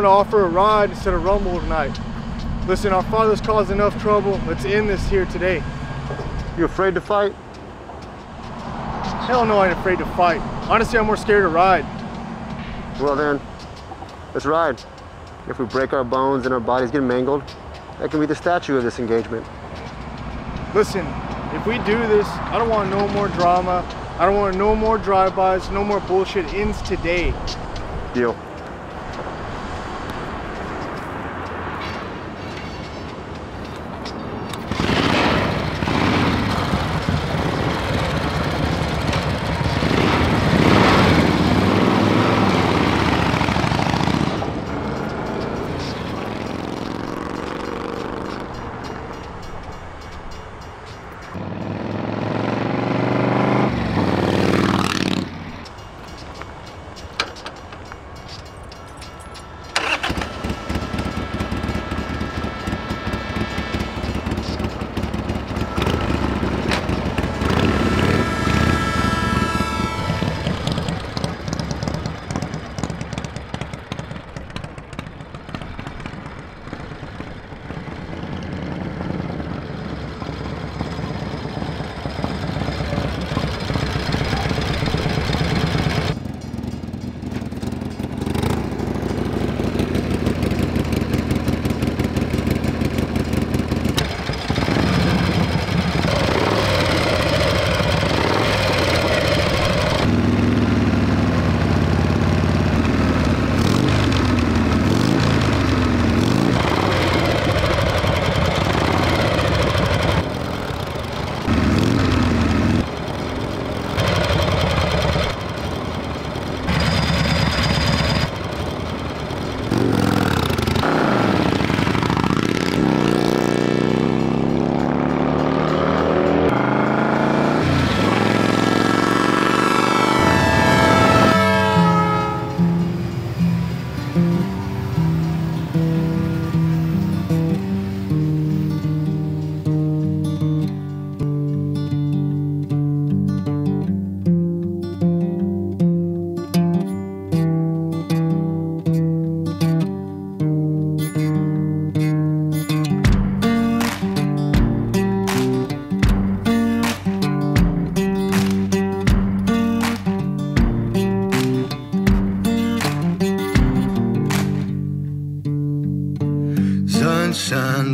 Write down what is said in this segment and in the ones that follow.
Want to offer a ride instead of rumble tonight. Listen, our father's caused enough trouble. Let's end this here today. You afraid to fight? Hell no, I ain't afraid to fight. Honestly, I'm more scared to ride. Well then, let's ride. If we break our bones and our bodies get mangled, that can be the statue of this engagement. Listen, if we do this, I don't want no more drama. I don't want no more drive-bys, no more bullshit ends today. Deal.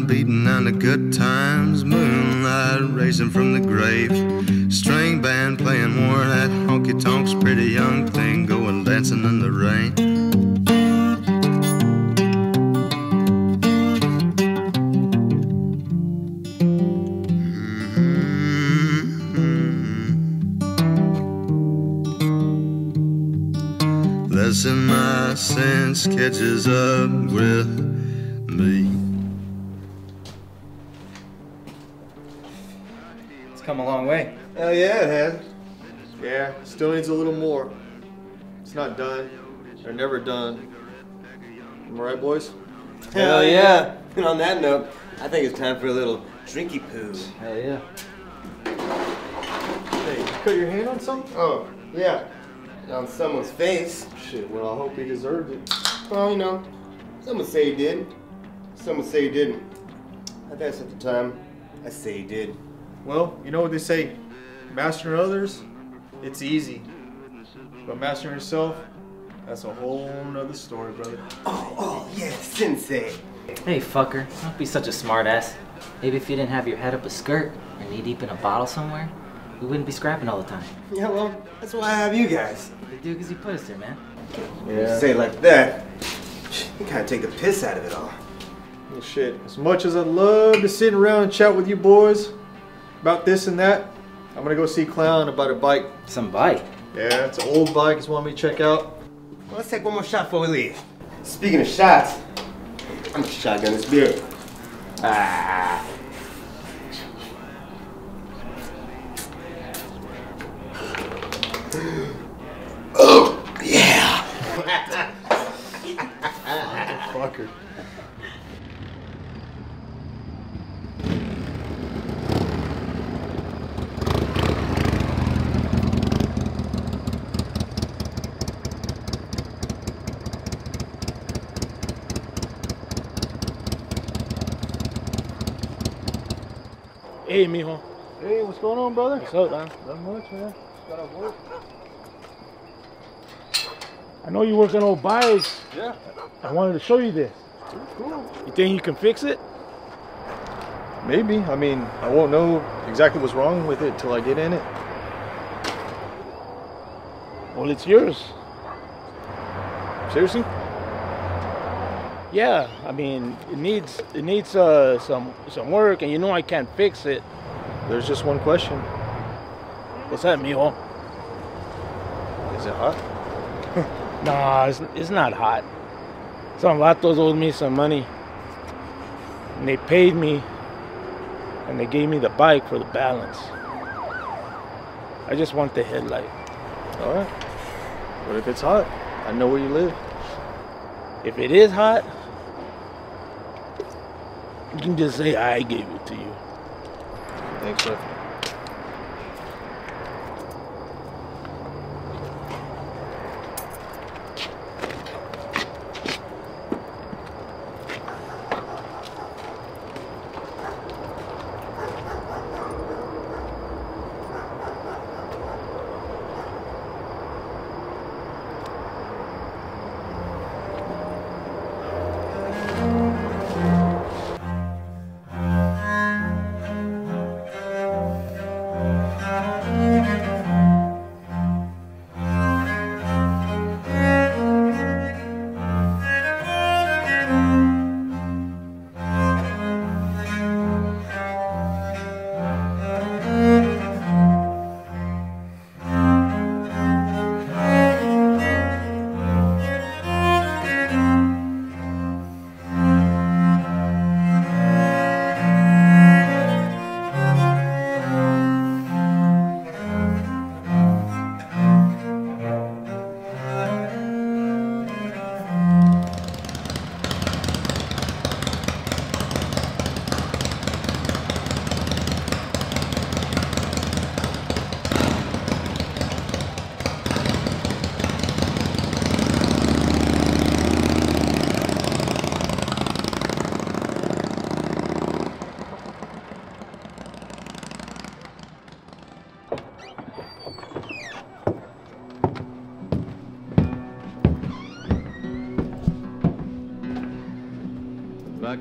Beating on the good times, moonlight racing from the grave. String band playing more that honky tonks, pretty young thing going dancing in the rain. My sense catches up come a long way. Hell yeah, it has. Yeah, still needs a little more. It's not done. They're never done. Am I right, boys? Hell yeah. And on that note, I think it's time for a little drinky poo. Hell yeah. Hey, you cut your hand on something? Oh, yeah. On someone's face. Shit, well, I hope he deserved it. Well, you know, some would say he did. Some would say he didn't. I guess at the time, I say he did. Well, you know what they say mastering others, it's easy. But mastering yourself, that's a whole nother story, brother. Oh, oh, yeah, sensei. Hey, fucker, don't be such a smartass. Maybe if you didn't have your head up a skirt or knee deep in a bottle somewhere, we wouldn't be scrapping all the time. Yeah, well, that's why I have you guys. We do because you put us there, man. You say it like that, you kind of take the piss out of it all. Well, shit, as much as I'd love to sit around and chat with you boys about this and that, I'm gonna go see Clown about a bike. Some bike. Yeah, it's an old bike. He's wanting me to check out. Well, let's take one more shot before we leave. Speaking of shots, I'm gonna shotgun this beer. Ah. Oh, yeah. Fucker. Hey, mijo. Hey, what's going on, brother? What's up, man? Not much, man. Just got off work. I know you work on old bikes. Yeah. I wanted to show you this. Cool. You think you can fix it? Maybe. I mean, I won't know exactly what's wrong with it till I get in it. Well, it's yours. Seriously? Yeah, I mean, it needs it needs uh, some some work, and you know I can't fix it. There's just one question. What's that, mijo? Is it hot? Nah, it's, it's not hot. Some vatos owed me some money. And they paid me. And they gave me the bike for the balance. I just want the headlight. All right. But if it's hot, I know where you live. If it is hot, you can just say I gave it to you. Thanks, bud.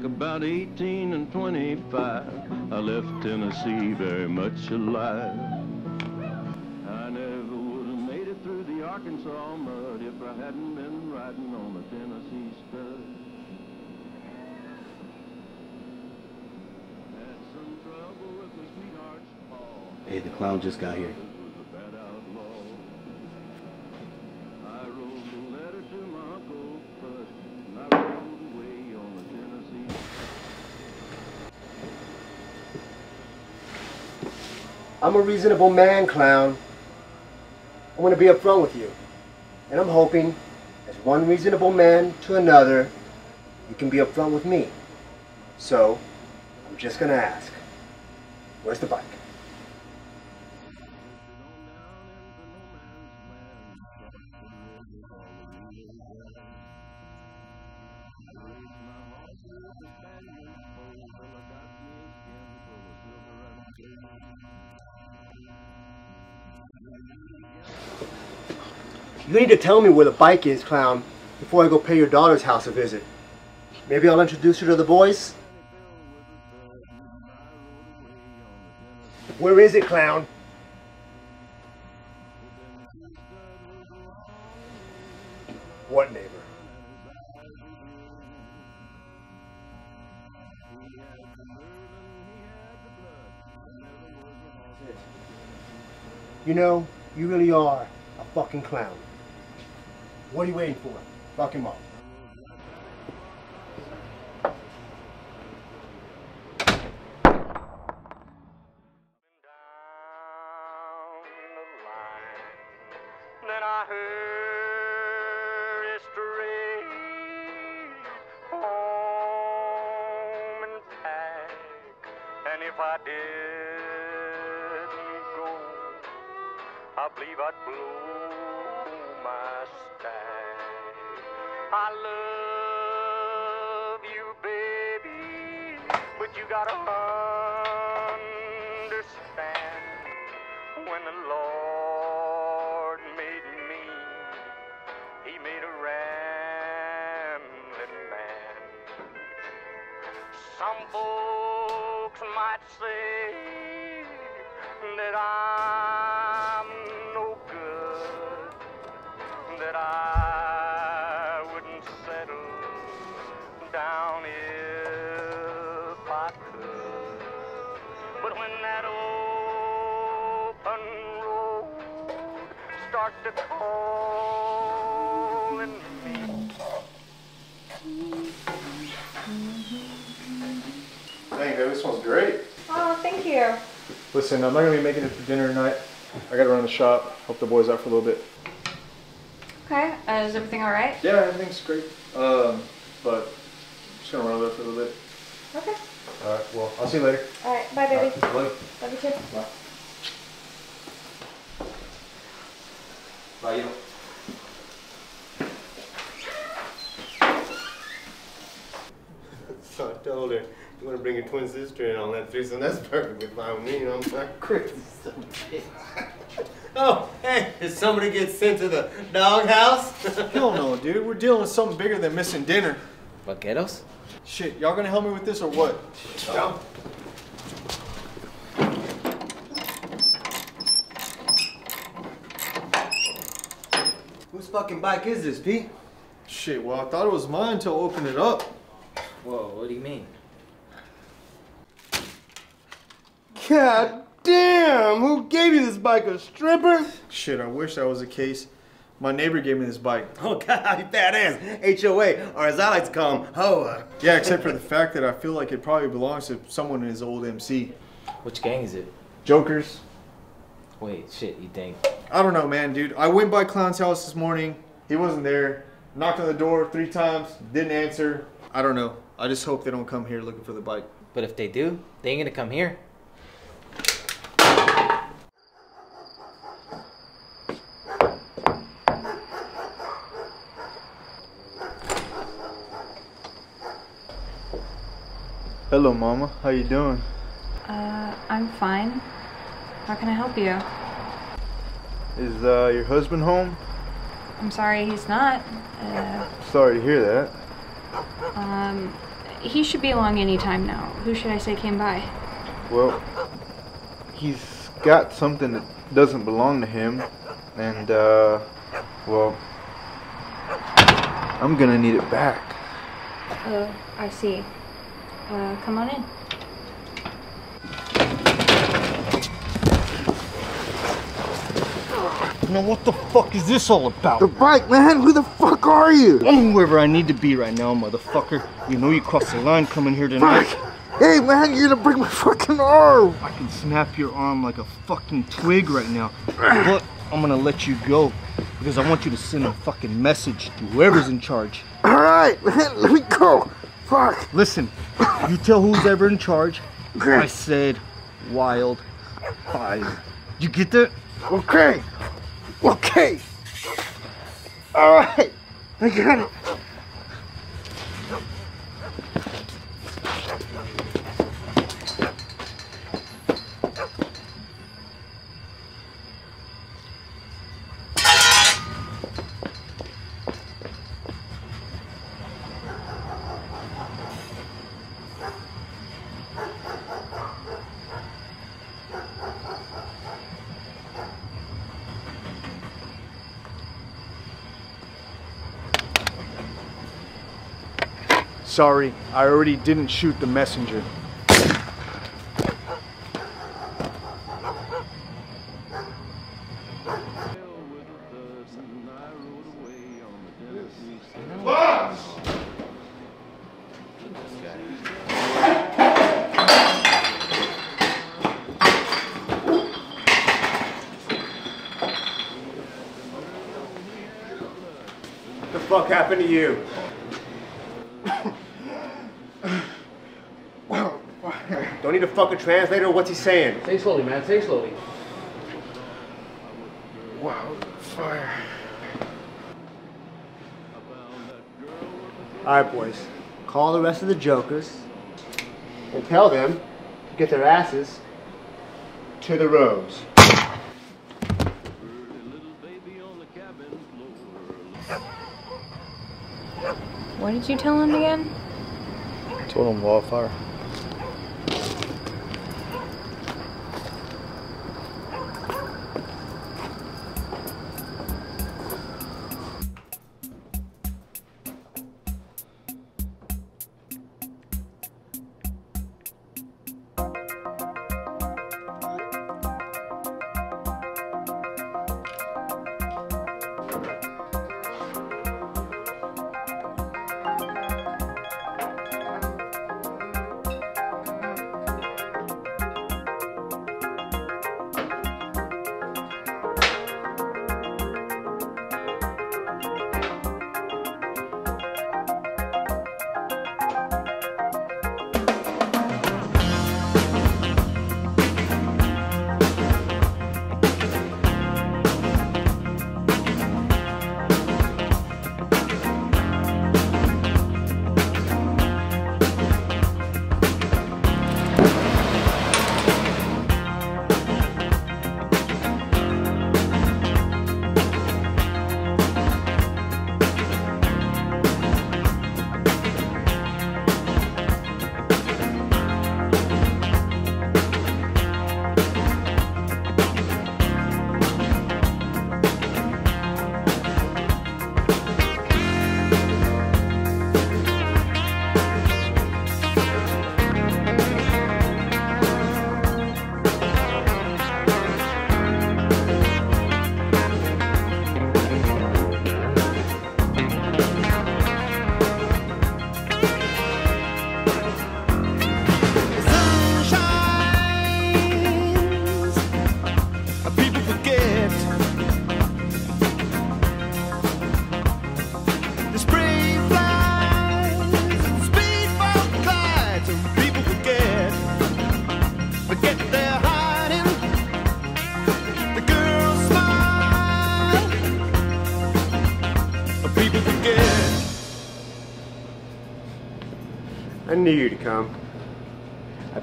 About 18 and 25, I left Tennessee very much alive. I never would have made it through the Arkansas mud if I hadn't been riding on a Tennessee stud. Hey, the clown just got here. I'm a reasonable man, clown. I want to be upfront with you. And I'm hoping, as one reasonable man to another, you can be upfront with me. So, I'm just going to ask where's the bike? You need to tell me where the bike is, clown, before I go pay your daughter's house a visit. Maybe I'll introduce her to the boys. Where is it, clown? What neighbor? You know, you really are a fucking clown. What are you waiting for? Fuck him up. Then I heard I I'd my stack. I love you, baby, but you gotta understand. When the Lord made me, He made a rambling man. Some folks might say that I'm you. Listen, I'm not gonna be making it for dinner tonight. I gotta run the shop. Help the boys out for a little bit. Okay, uh, is everything all right? Yeah, everything's great. Um, but I'm just gonna run over there for a little bit. Okay. All right. Well, I'll see you later. All right, bye, baby. All right, love Love you too. Bye. Bye, you. So I told her, you want to bring your twin sister in on that threesome? That's perfectly fine with me, you know what I'm saying? Chris, Oh, hey, did somebody get sent to the doghouse? Hell no, dude. We're dealing with something bigger than missing dinner. Vaqueros? Shit, y'all gonna help me with this or what? No. Whose fucking bike is this, Pete? Shit, well, I thought it was mine until I opened it up. Whoa, what do you mean? God damn! Who gave you this bike? A stripper? Shit, I wish that was the case. My neighbor gave me this bike. Oh God, fat ass. HOA, or as I like to call him, HOA. Yeah, except for the fact that I feel like it probably belongs to someone in his old MC. Which gang is it? Jokers. Wait, shit, you think? I don't know, man, dude. I went by Clown's house this morning. He wasn't there. Knocked on the door three times. Didn't answer. I don't know. I just hope they don't come here looking for the bike. But if they do, they ain't gonna come here. Hello, Mama. How you doing? Uh, I'm fine. How can I help you? Is uh, your husband home? I'm sorry he's not. Uh, Sorry to hear that. um, he should be along any time now. Who should I say came by? Well, he's got something that doesn't belong to him, and, uh, well, I'm gonna need it back. Oh, I see. Uh, come on in. Now what the fuck is this all about? The bike, man! Who the fuck are you? I'm wherever I need to be right now, motherfucker. You know you crossed the line coming here tonight. Fuck! Hey, man, you're gonna break my fucking arm! I can snap your arm like a fucking twig right now. But I'm gonna let you go because I want you to send a fucking message to whoever's in charge. Alright, man, let me go! Fuck! Listen, you tell who's ever in charge. I said wild fire. You get that? Okay! Okay! Alright! I got it! Sorry, I already didn't shoot the messenger. What the fuck happened to you? need a fucking translator. What's he saying? Say slowly, man. Say slowly. Wow, fire. All right, boys. Call the rest of the jokers and tell them to get their asses to the rows. What did you tell him again? I told him wildfire.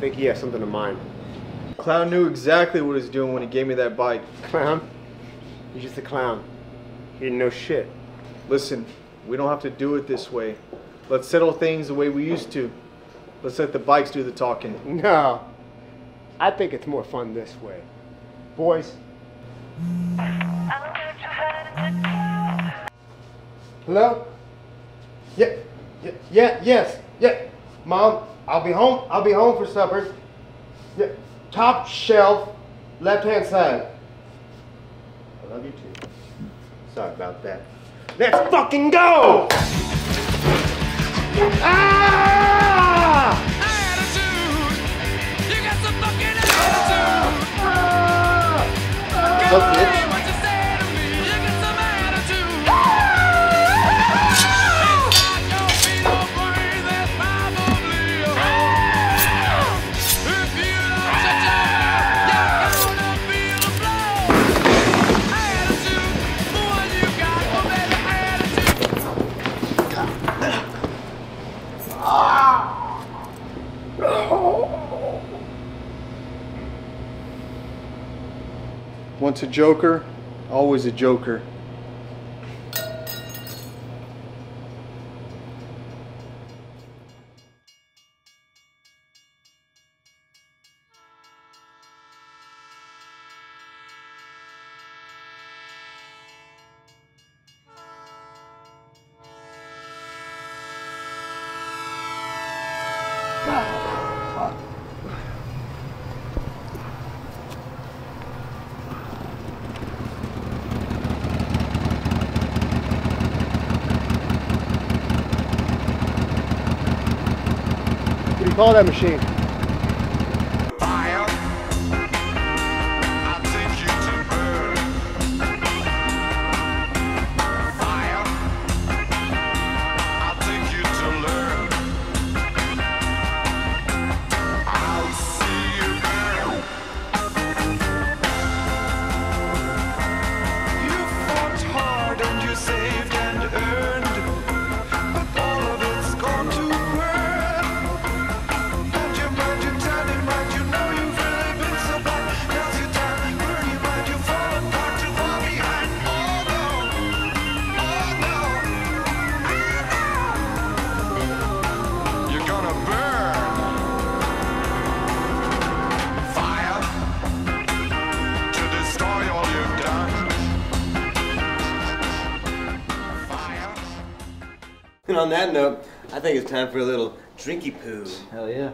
Think he has something in mind. Clown knew exactly what he was doing when he gave me that bike. Clown? He's just a clown. He didn't know shit. Listen, we don't have to do it this way. Let's settle things the way we used to. Let's let the bikes do the talking. No. I think it's more fun this way. Boys. Hello? Yeah, yeah, yeah, yes, yeah. Mom, I'll be home. I'll be home for supper. Yeah, top shelf, left hand side. I love you too. Sorry about that. Let's fucking go! Ah! Attitude! You got some fucking attitude! Look, bitch. A joker, always a joker. Call that machine? Time for a little drinky poo. Hell yeah.